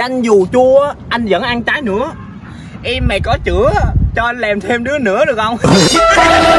chanh dù chua, anh vẫn ăn trái nữa. Em mày có chữa cho anh làm thêm đứa nữa được không?